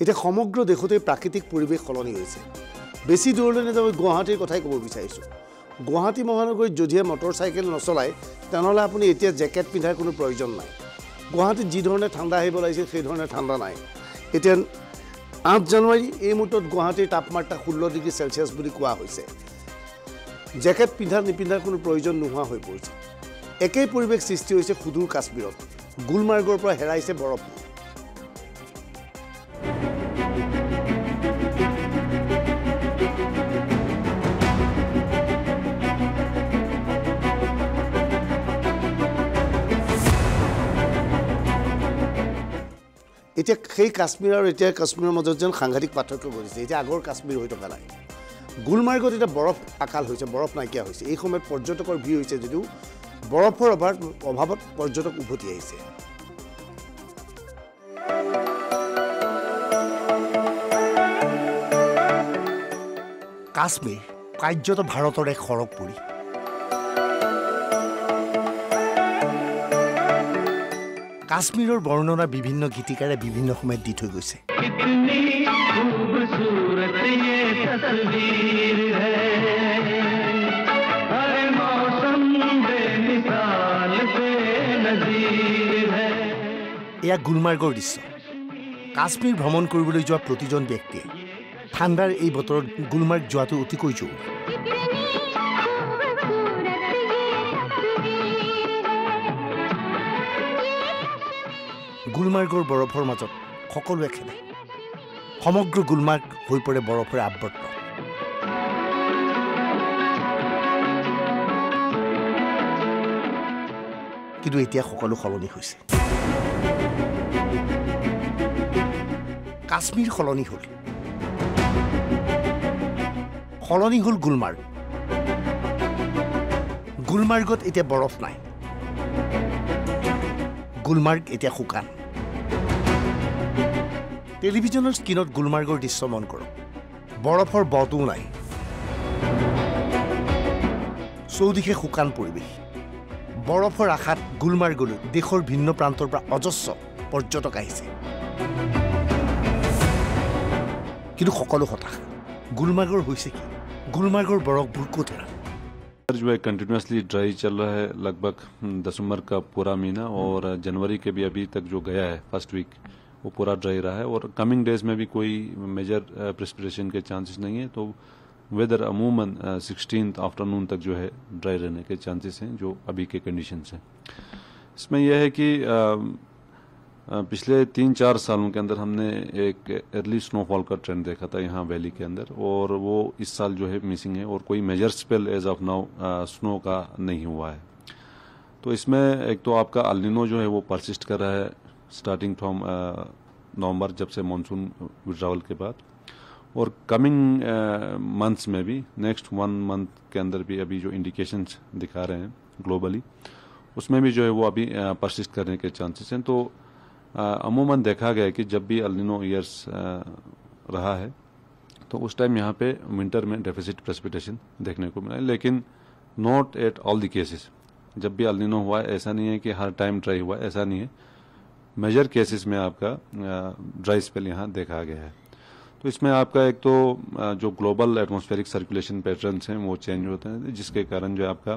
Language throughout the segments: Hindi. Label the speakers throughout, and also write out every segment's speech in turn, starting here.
Speaker 1: এতিয়া সমগ্ৰ দেশতে প্ৰাকৃতিক পৰিৱেশ সলনি হৈছে। বেছি দূৰলৈ নাযাব গুৱাহাটীৰ কথাই ক'ব বিচাৰিছোঁ। গুৱাহাটী মহানগৰীত যদিহে মটৰ চাইকেল নচলায় তেনেহ'লে আপুনি এতিয়া জেকেট পিন্ধাৰ কোনো প্ৰয়োজন নাই। গুৱাহাটীত যিধৰণে ঠাণ্ডা আহিব লাগিছিল সেইধৰণে ঠাণ্ডা নাই। এতিয়া আঠ জানুৱাৰী এই মুহূৰ্তত গুৱাহাটীৰ তাপমাত্ৰা ষোল্ল ডিগ্ৰী চেলচিয়াছ বুলি কোৱা হৈছে। জেকেট পিন্ধা নিপিন্ধাৰ কোনো প্ৰয়োজন নোহোৱা হৈ পৰিছে। একেই পৰিৱেশ সৃষ্টি হৈছে সুদূৰ কাশ্মীৰত। গুলমাৰ্গৰ পৰা হেৰাইছে বৰফ এতিয়া সেই কাশ্মীৰ আৰু এতিয়া কাশ্মীৰৰ মাজত যেন সাংঘাতিক পাৰ্থক্য ঘটিছে এতিয়া আগৰ কাশ্মীৰ হৈ থকা নাই। গুলমাৰ্গত এতিয়া বৰফ আকাল হৈছে বৰফ নাইকিয়া হৈছে। এই সময়ত পৰ্যটকৰ ভিৰ হৈছে যদিও বৰফৰ অভাৱ অভাৱত পৰ্যটক উভতি আহিছে। কাশ্মীৰ কাৰ্যত ভাৰতৰ এক সৰগপুৰী কাশ্মীৰৰ বৰ্ণনা বিভিন্ন গীতিকাৰে বিভিন্ন সময়ত দি থৈ গৈছে। এয়া গুলমাৰ্গৰ দৃশ্য। কাশ্মীৰ ভ্ৰমণ কৰিবলৈ যোৱা প্ৰতিজন ব্যক্তিয়ে ঠাণ্ডাৰ এই বতৰত গুলমাৰ্গ যোৱাটো অতিকৈ জৰুৰী। গুলমাৰ্গৰ বৰফৰ মাজত সকলোৱে খেলে। সমগ্ৰ গুলমাৰ্গ হৈ পৰে বৰফেৰে আৱদ্ধ কিন্তু এতিয়া সকলো সলনি হৈছে। কাশ্মীৰ সলনি হ'ল। সলনি হ'ল গুলমাৰ্গ। গুলমাৰ্গত এতিয়া বৰফ নাই। গুলমাৰ্গ এতিয়া শুকান। টেলিভিছনৰ স্ক্ৰীণত গুলমাৰ্গৰ দৃশ্য মন কৰক বৰফৰ বটোও নাই চৌদিশে শুকান পৰিৱেশ বৰফৰ আশাত গুলমাৰ্গলৈ দেশৰ ভিন্ন প্ৰান্তৰ পৰা অজস্ৰ পৰ্যটক আহিছে কিন্তু সকলো হতাশ গুলমাৰ্গৰ হৈছে কি গুলমাৰ্গৰ বৰফবোৰ ক'ত হেৰা
Speaker 2: जो है कंटिन्यूसली ड्राई चल रहा है लगभग दिसंबर का पूरा महीना और जनवरी के भी अभी तक जो गया है फर्स्ट वीक वो पूरा ड्राई रहा है और कमिंग डेज़ में भी कोई मेजर प्रेस्पिरेशन के चांसेस नहीं है तो वेदर अमूमन सिक्सटीन आफ्टरनून तक जो है ड्राई रहने के चांसेस हैं, जो अभी के कंडीशन हैं। इसमें यह है कि पिछले तीन चार सालों के अंदर हमने एक अर्ली स्नोफॉल का ट्रेंड देखा था यहाँ वैली के अंदर, और वो इस साल जो है मिसिंग है, और कोई major spell as of now snow का नहीं हुआ है। तो इसमें एक तो आपका अलिनो जो है वो परसिस्ट कर रहा है स्टार्टिंग फ्रॉम नवंबर जब से मानसून विड्रावल के बाद। और कमिंग मंथ्स में भी नेक्स्ट वन मंथ के अंदर भी अभी जो इंडिकेशंस दिखा रहे हैं ग्लोबली उसमें भी जो है वो अभी परसिस्ट करने के चांसेस हैं। तो अमूमन देखा गया है कि जब भी अलिनो ईयर्स रहा है तो उस टाइम यहाँ पे विंटर में डेफिसिट प्रेसिपिटेशन देखने को मिला है। लेकिन not at all the cases जब भी अलिनो हुआ है ऐसा नहीं है कि हर टाइम ड्राई हुआ है ऐसा नहीं है। मेजर केसेस में आपका ड्राई स्पेल यहाँ देखा गया है। तो इसमें आपका एक तो जो ग्लोबल एटमॉस्फेरिक सर्कुलेशन पैटर्न्स हैं, वो चेंज होते हैं, जिसके कारण जो आपका,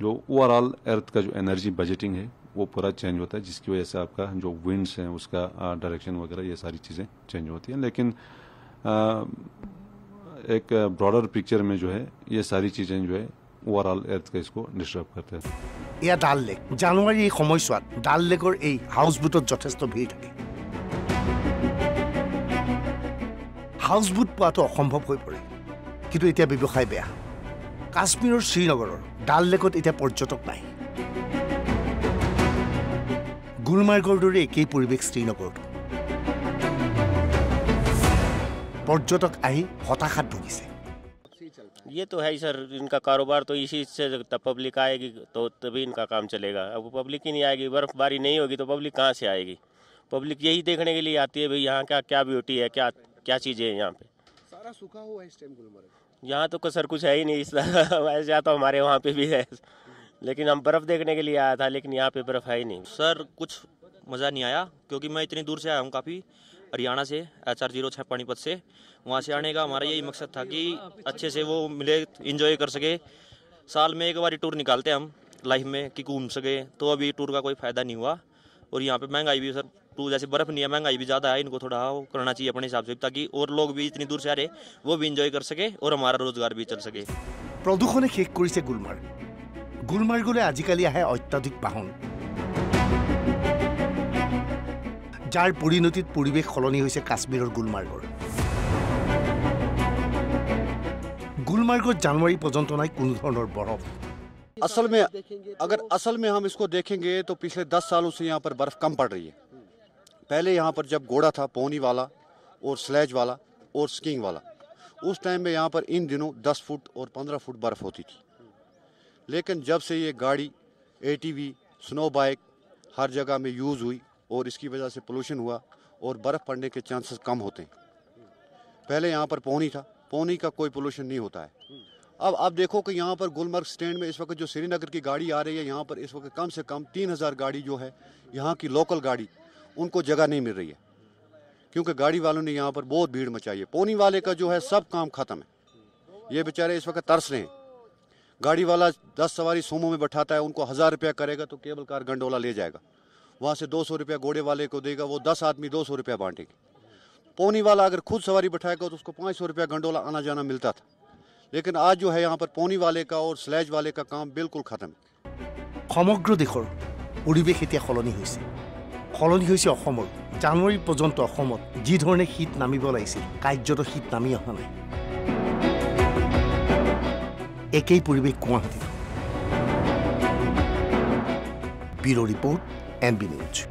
Speaker 2: जो ओवरऑल अर्थ का जो एनर्जी बजटिंग है, वो पूरा चेंज होता है, जिसकी वजह से आपका जो विंड्स हैं, उसका डायरेक्शन वगैरह, ये सारी चीज़ें चेंज होती हैं। लेकिन एक ब्रॉडर पिक्चर में जो है, ये सारी चीज़ें जो है ओवरऑल अर्थ का इसको डिस्टर्ब करते हैं।
Speaker 1: এয়া ডাল লেক। জানুৱাৰীৰ এই সময়ছোৱাত ডাল লেকৰ এই হাউচ বোটত যথেষ্ট ভিৰ থাকে। হাউচ বোট পোৱাটো অসম্ভৱ হৈ পৰে কিন্তু এতিয়া ব্যৱসায় বেয়া। কাশ্মীৰৰ শ্ৰীনগৰৰ ডাল লেকত এতিয়া পৰ্যটক নাই। গুলমাৰ্গৰ দৰে একেই পৰিৱেশ শ্ৰীনগৰতো। পৰ্যটক আহি হতাশাত ভুগিছে।
Speaker 3: ये तो है ही सर इनका कारोबार तो इसी से तब पब्लिक आएगी तो तभी इनका काम चलेगा। अब पब्लिक ही नहीं आएगी बर्फबारी नहीं होगी तो पब्लिक कहाँ से आएगी? पब्लिक यही देखने के लिए आती है भाई यहाँ क्या क्या ब्यूटी है क्या क्या चीज़ें हैं यहाँ पे?
Speaker 1: सारा सूखा हुआ है इस टाइम गुलमर्ग।
Speaker 3: यहाँ तो सर कुछ है ही नहीं इस वैसे तो हमारे वहाँ पे भी है। लेकिन हम बर्फ़ देखने के लिए आया था लेकिन यहाँ पे बर्फ़ है ही नहीं।
Speaker 4: सर कुछ मज़ा नहीं आया क्योंकि मैं इतनी दूर से आया हूँ काफ़ी। हरियाणा से एच आर जीरो छः पानीपत से वहाँ से आने का हमारा यही मकसद था कि अच्छे से वो मिले इंजॉय कर सके साल में एक बार टूर निकालते हैं हम लाइफ में कि घूम सके तो अभी टूर का कोई फ़ायदा नहीं हुआ और यहाँ पे महंगाई भी सर टू जैसे बर्फ़ नहीं है महंगाई भी ज़्यादा है इनको थोड़ा वो करना चाहिए अपने हिसाब से ताकि और लोग भी इतनी दूर से आ रहे वो भी इंजॉय कर सके और हमारा रोज़गार भी चल सके
Speaker 1: প্ৰদূষণে শেষ কৰিছে গুলমাৰ্গ গুলমাৰ্গলৈ আজিকালি আহে অত্যাধিক বাহন যাৰ পৰিণতিত পৰিৱেশ সলনি হৈছে কাশ্মীৰৰ গুলমাৰ্গৰ গুলমাৰ্গত জানুৱাৰী পৰ্যন্ত নাই কোনো ধৰণৰ বৰফ
Speaker 5: असल में अगर असल में हम इसको देखेंगे तो पिछले दस सालों से यहाँ पर बर्फ़ कम पड़ रही है पहले यहाँ पर जब घोड़ा था पोनी वाला और स्लेज वाला और स्कीइंग वाला उस टाइम में यहाँ पर इन दिनों दस फुट और पंद्रह फुट बर्फ़ होती थी लेकिन जब से ये गाड़ी एटीवी स्नो बाइक हर जगह में यूज़ हुई और इसकी वजह से पोल्यूशन हुआ और बर्फ़ पड़ने के चांसेस कम होते हैं। पहले यहाँ पर पोनी था, पोनी का कोई पोल्यूशन नहीं होता है। अब आप देखो कि यहाँ पर गुलमर्ग स्टैंड में इस वक्त जो श्रीनगर की गाड़ी आ रही है, यहाँ पर इस वक्त कम से कम तीन हज़ार गाड़ी जो है, यहाँ की लोकल गाड़ी, उनको जगह नहीं मिल रही है। क्योंकि गाड़ी वालों ने यहाँ पर बहुत भीड़ मचाई है। पोनी वाले का जो है, सब काम ख़त्म है। ये बेचारे इस वक्त तरस रहे हैं। गाड़ी वाला दस सवारी सोमो में बैठाता है, उनको हज़ार रुपया करेगा तो केबल कार गंडोला ले जाएगा। वहाँ से दो सौ रुपया घोड़े वाले को देगा वो दस आदमी दो सौ रुपया बांटेंगे पोनी वाला अगर खुद सवारी बैठाएगा तो उसको पाँच सौ रुपया गंडोला आना जाना मिलता था लेकिन आज जो है यहाँ पर पोनी वाले का और स्लेज वाले का काम बिल्कुल ख़त्म है
Speaker 1: সমগ্ৰ দেশৰ পৰিৱেশ এতিয়া সলনি হৈছে সলনি হৈছে অসমৰ জানুৱাৰী পৰ্যন্ত অসমত যি ধৰণে শীত নামিব লাগিছিল কাৰ্যত শীত নামি অহা নাই একেই পৰিৱেশ গুৱাহাটীত ব্যুৰ ৰিপৰ্ট en bilinç.